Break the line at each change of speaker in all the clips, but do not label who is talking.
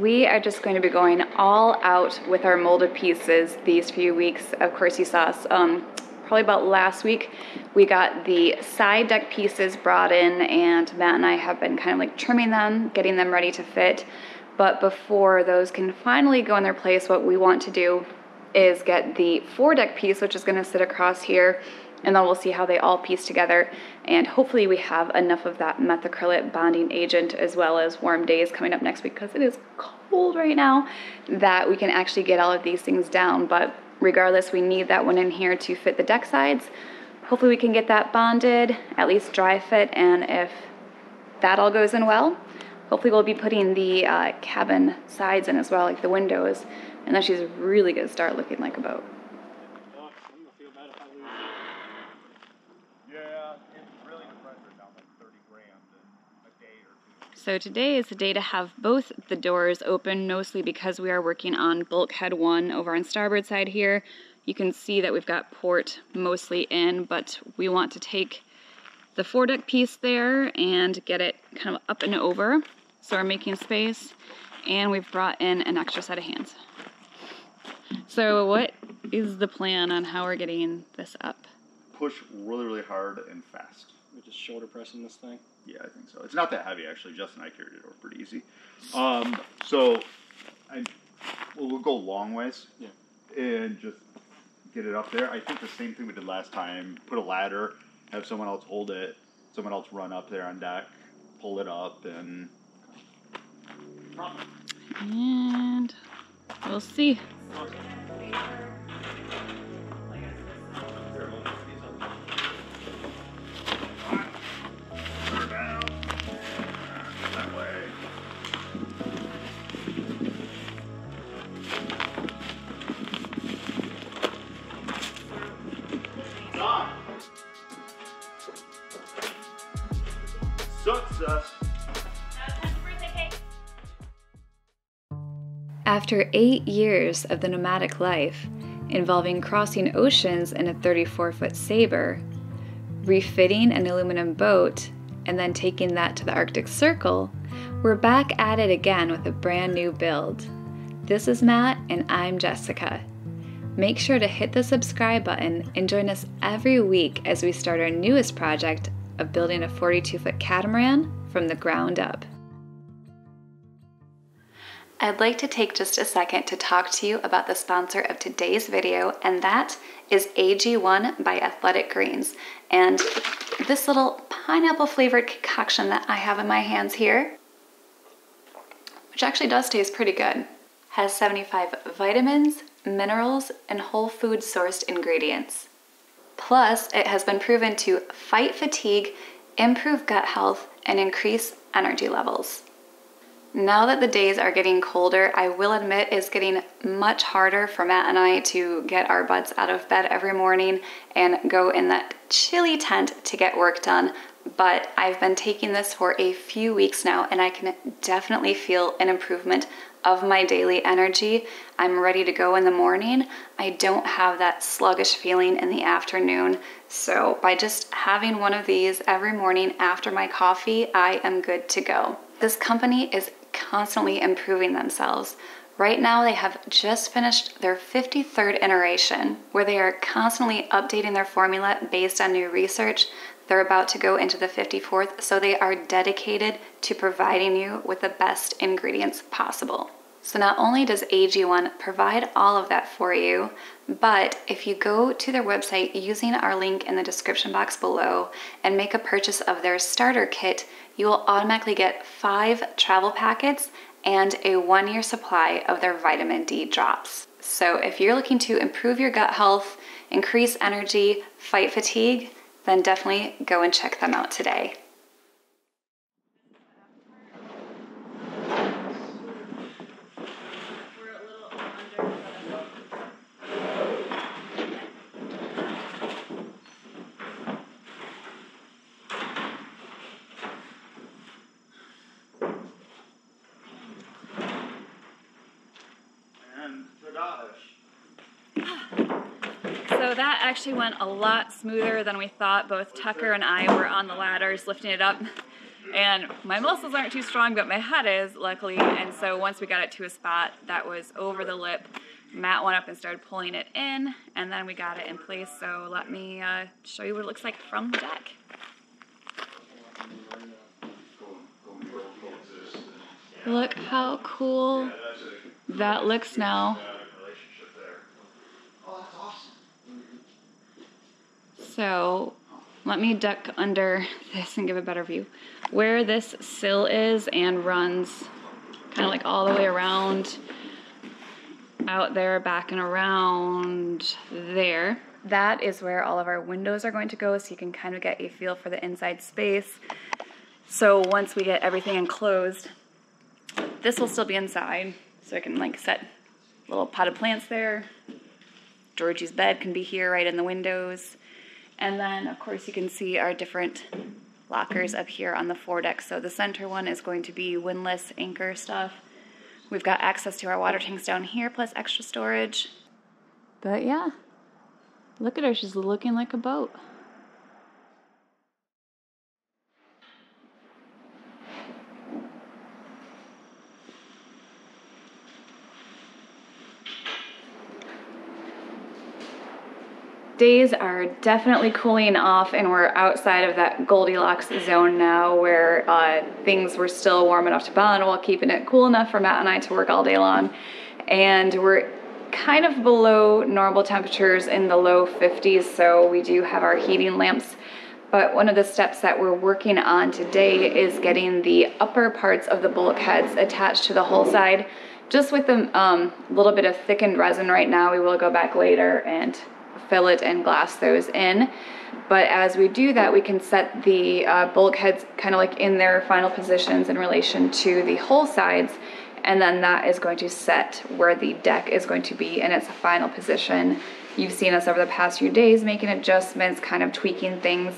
We are just going to be going all out with our molded pieces these few weeks. Of course, you saw us um, probably about last week. We got the side deck pieces brought in, and Matt and I have been kind of like trimming them, getting them ready to fit. But before those can finally go in their place, what we want to do is get the foredeck piece, which is going to sit across here, and then we'll see how they all piece together. And hopefully we have enough of that methacrylate bonding agent as well as warm days coming up next week because it is cold right now that we can actually get all of these things down. But regardless, we need that one in here to fit the deck sides. Hopefully we can get that bonded, at least dry fit, and if that all goes in well, hopefully we'll be putting the uh, cabin sides in as well, like the windows, and then she's really gonna start looking like a boat. So today is the day to have both the doors open, mostly because we are working on bulkhead one over on starboard side here. You can see that we've got port mostly in, but we want to take the foredeck piece there and get it kind of up and over. So we're making space and we've brought in an extra set of hands. So what is the plan on how we're getting this up?
Push really, really hard and fast.
We're just shoulder pressing this thing.
Yeah, I think so. It's not that heavy actually. Justin and I carried it over pretty easy. Um, so I well, we'll go long ways.
Yeah.
And just get it up there. I think the same thing we did last time. Put a ladder, have someone else hold it, someone else run up there on deck, pull it up, and.
And we'll see. After eight years of the nomadic life, involving crossing oceans in a 34 foot Sabre, refitting an aluminum boat, and then taking that to the Arctic Circle, we're back at it again with a brand new build. This is Matt, and I'm Jessica. Make sure to hit the subscribe button and join us every week as we start our newest project of building a 42 foot catamaran from the ground up. I'd like to take just a second to talk to you about the sponsor of today's video, and that is AG1 by Athletic Greens. And this little pineapple flavored concoction that I have in my hands here, which actually does taste pretty good, has 75 vitamins, minerals, and whole food sourced ingredients. Plus, it has been proven to fight fatigue, improve gut health, and increase energy levels. Now that the days are getting colder, I will admit it's getting much harder for Matt and I to get our butts out of bed every morning and go in that chilly tent to get work done. But I've been taking this for a few weeks now and I can definitely feel an improvement of my daily energy. I'm ready to go in the morning. I don't have that sluggish feeling in the afternoon. So, by just having one of these every morning after my coffee, I am good to go. This company is constantly improving themselves. Right now, they have just finished their 53rd iteration, where they are constantly updating their formula based on new research. They're about to go into the 54th, so they are dedicated to providing you with the best ingredients possible. So, not only does AG1 provide all of that for you, but if you go to their website using our link in the description box below and make a purchase of their starter kit, you will automatically get five travel packets and a one year supply of their vitamin D drops. So, if you're looking to improve your gut health, increase energy, fight fatigue, then definitely go and check them out today. That actually went a lot smoother than we thought. Both Tucker and I were on the ladders lifting it up. And my muscles aren't too strong, but my head is, luckily. And so once we got it to a spot that was over the lip, Matt went up and started pulling it in, and then we got it in place. So let me uh, show you what it looks like from the deck. Look how cool that looks now. So let me duck under this and give a better view. Where this sill is and runs kind of like all the way around out there, back and around there. That is where all of our windows are going to go so you can kind of get a feel for the inside space. So once we get everything enclosed, this will still be inside. So I can like set little potted plants there. Georgie's bed can be here right in the windows. And then of course you can see our different lockers up here on the foredeck. So the center one is going to be windlass anchor stuff. We've got access to our water tanks down here, plus extra storage. But yeah, look at her. She's looking like a boat. Days are definitely cooling off and we're outside of that Goldilocks zone now where uh, things were still warm enough to bond while keeping it cool enough for Matt and I to work all day long. And we're kind of below normal temperatures in the low 50s, so we do have our heating lamps. But one of the steps that we're working on today is getting the upper parts of the bulk heads attached to the hull side. Just with a um, little bit of thickened resin right now, we will go back later and fill it and glass those in. But as we do that, we can set the uh, bulkheads kind of like in their final positions in relation to the hull sides. And then that is going to set where the deck is going to be in its final position. You've seen us over the past few days making adjustments, kind of tweaking things.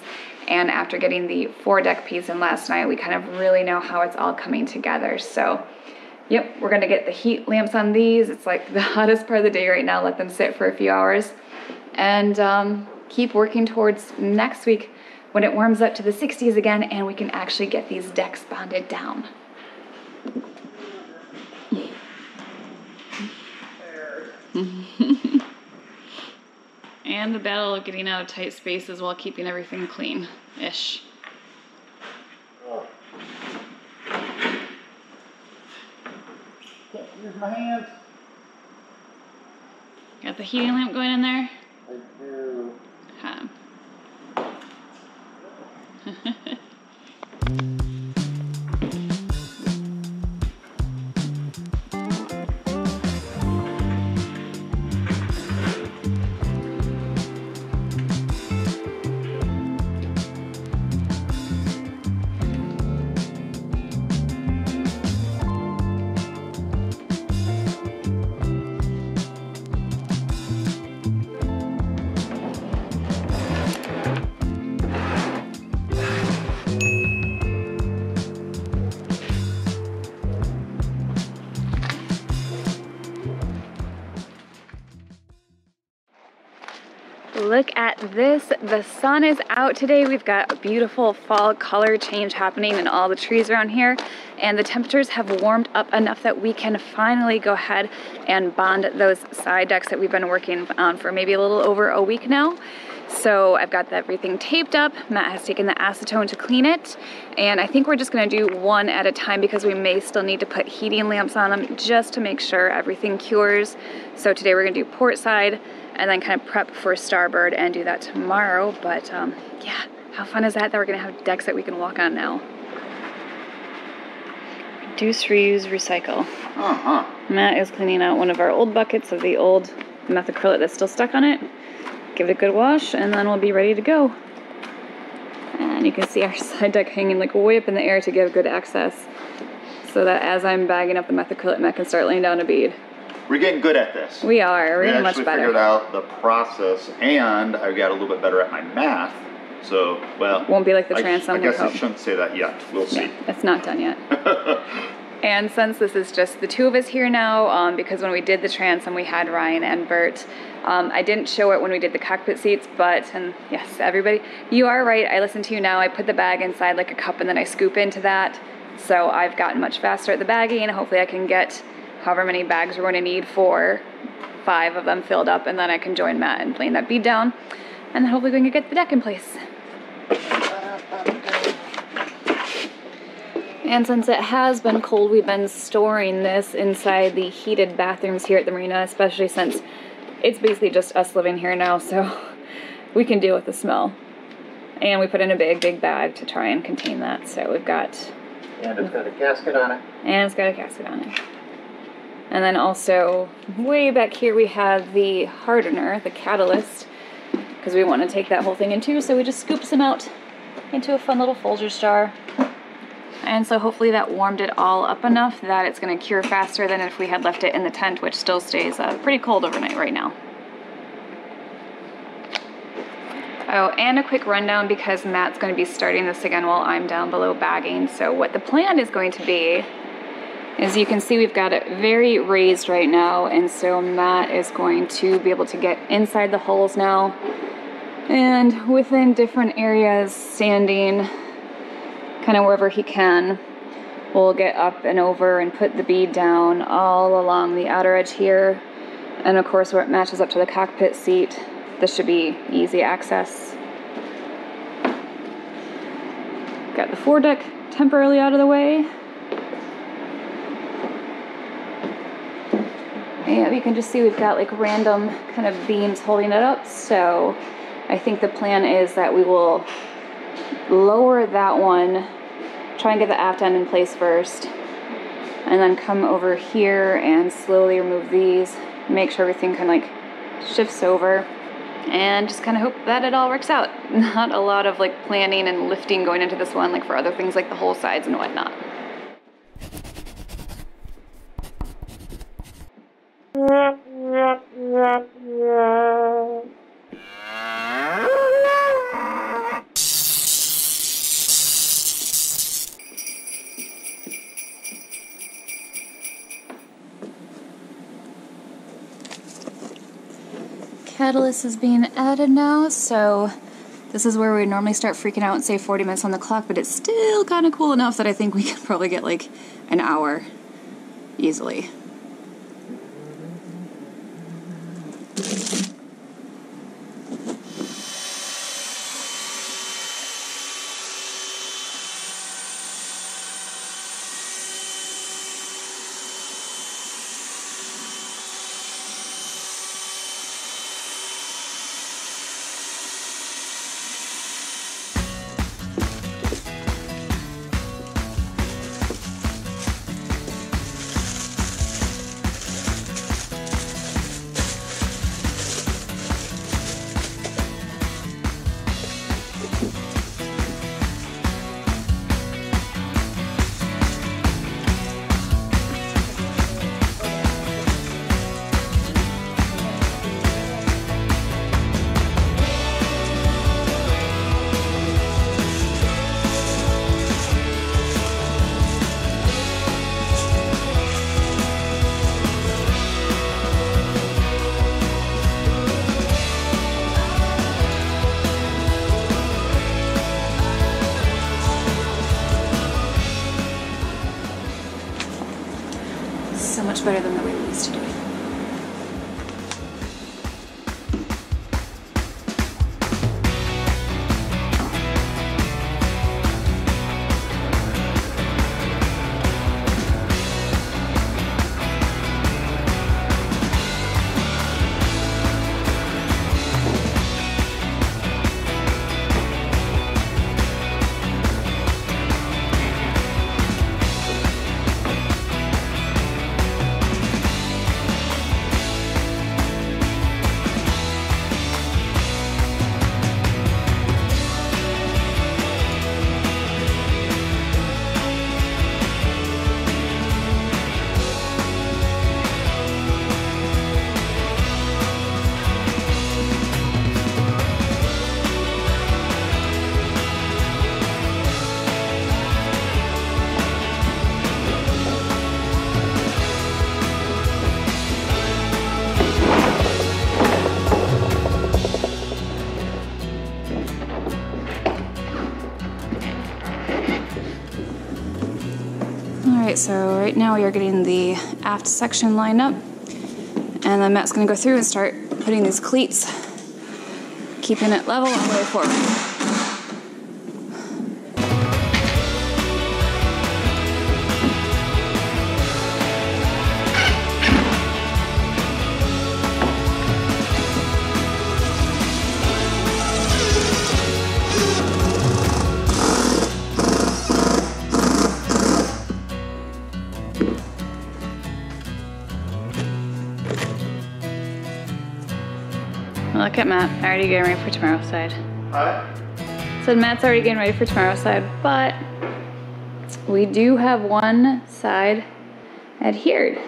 And after getting the foredeck piece in last night, we kind of really know how it's all coming together. So, yep, we're gonna get the heat lamps on these. It's like the hottest part of the day right now. Let them sit for a few hours and um, keep working towards next week when it warms up to the 60s again and we can actually get these decks bonded down. and the battle of getting out of tight spaces while keeping everything clean-ish.
Here's my hand.
Got the heating lamp going in there? I do. Huh. look at this. The sun is out today. We've got a beautiful fall color change happening in all the trees around here. And the temperatures have warmed up enough that we can finally go ahead and bond those side decks that we've been working on for maybe a little over a week now. So I've got everything taped up. Matt has taken the acetone to clean it. And I think we're just gonna do one at a time because we may still need to put heating lamps on them just to make sure everything cures. So today we're gonna do port side and then kind of prep for starboard and do that tomorrow. But um, yeah, how fun is that that we're gonna have decks that we can walk on now? Reduce, reuse, recycle.
Uh-huh.
Matt is cleaning out one of our old buckets of the old methacrylate that's still stuck on it. Give it a good wash and then we'll be ready to go. And you can see our side deck hanging like way up in the air to give good access so that as I'm bagging up the methacrylate, Matt can start laying down a bead.
We're getting good at this.
We are. We're
we
getting much better.
figured out the process, and I got a little bit better at my math. So, well,
Won't be like the
I,
transom.
I
we
guess I
hope.
shouldn't say that yet. We'll see.
Yeah, it's not done yet. And since this is just the two of us here now, um, because when we did the transom, we had Ryan and Bert. Um, I didn't show it when we did the cockpit seats, but, and yes, everybody, you are right. I listen to you now. I put the bag inside like a cup and then I scoop into that. So I've gotten much faster at the bagging. And hopefully, I can get however many bags we're going to need for five of them filled up, and then I can join Matt and laying that bead down. And then hopefully, we can get the deck in place. And since it has been cold, we've been storing this inside the heated bathrooms here at the marina, especially since it's basically just us living here now, so we can deal with the smell. And we put in a big, big bag to try and contain that. So we've got.
And it's got a gasket on it.
And it's got a gasket on it. And then also, way back here, we have the hardener, the catalyst, because we want to take that whole thing in too, so we just scoop some out into a fun little Folgers jar. And so hopefully that warmed it all up enough that it's gonna cure faster than if we had left it in the tent, which still stays uh, pretty cold overnight right now. Oh, and a quick rundown because Matt's going to be starting this again while I'm down below bagging. So what the plan is going to be is you can see we've got it very raised right now and so Matt is going to be able to get inside the hulls now and within different areas standing kind of wherever he can. We'll get up and over and put the bead down all along the outer edge here. And of course, where it matches up to the cockpit seat, this should be easy access. Got the foredeck temporarily out of the way. And you can just see we've got like random kind of beams holding it up. So I think the plan is that we will lower that one, try and get the aft end in place first, and then come over here and slowly remove these, make sure everything kind of like shifts over, and just kind of hope that it all works out. Not a lot of like planning and lifting going into this one, like for other things like the hull sides and whatnot. catalyst is being added now, so this is where we normally start freaking out and say 40 minutes on the clock, but it's still kind of cool enough that I think we can probably get like an hour easily. Right, so right now we are getting the aft section lined up. And then Matt's gonna go through and start putting these cleats, keeping it level all the way forward. Look at Matt, already getting ready for tomorrow's side.
Hi.
Said Matt's already getting ready for tomorrow's side, but we do have one side adhered.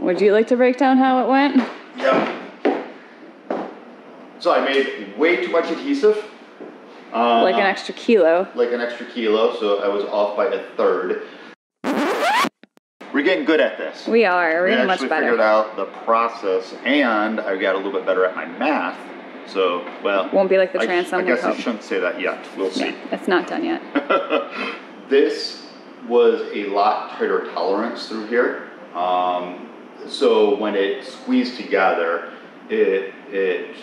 Would you like to break down how it went?
Yep. So I made way too much adhesive. Uh,
Like an extra kilo.
like an extra kilo, so I was off by a third. We're getting good at this.
We are, we're
we
getting much
actually figured out the process, and I got a little bit better at my math. So, well,
Won't be like the
I,
transom,
I guess I shouldn't say that yet. We'll see.
Yeah, it's not done yet.
this was a lot tighter tolerance through here. Um, so when it squeezed together, it it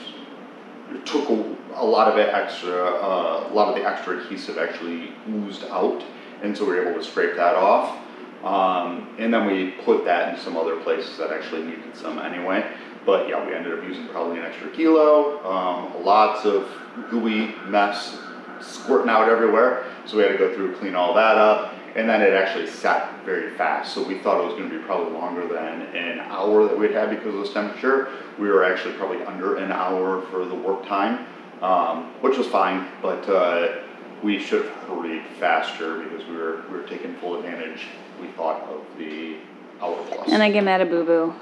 took a, a lot of it extra, uh, a lot of the extra adhesive actually oozed out, and so we were able to scrape that off. Um, and then we put that in some other places that actually needed some anyway. But yeah, we ended up using probably an extra kilo, um, lots of gooey mess squirting out everywhere. So we had to go through, clean all that up, and then it actually set very fast. So we thought it was going to be probably longer than an hour that we'd had because of this temperature. We were actually probably under an hour for the work time, um, which was fine, but uh, we should have hurried faster because we were we were taking full advantage. We thought of the hour plus.
And I get mad at Boo Boo.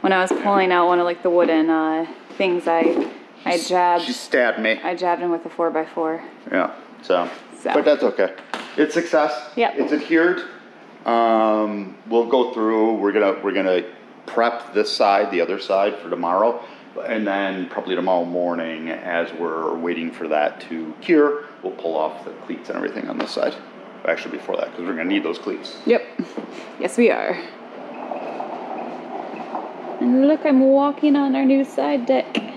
When I was pulling out one of like the wooden uh, things, I I jabbed
she stabbed me.
I jabbed him with a four x four.
Yeah. So,
So.
but that's okay. It's success.
Yep.
It's adhered. Um, we'll go through. We're gonna we're gonna prep this side, the other side for tomorrow, and then probably tomorrow morning, as we're waiting for that to cure, we'll pull off the cleats and everything on this side. Actually, before that, because we're gonna need those cleats.
Yep. Yes, we are. And look, I'm walking on our new side deck.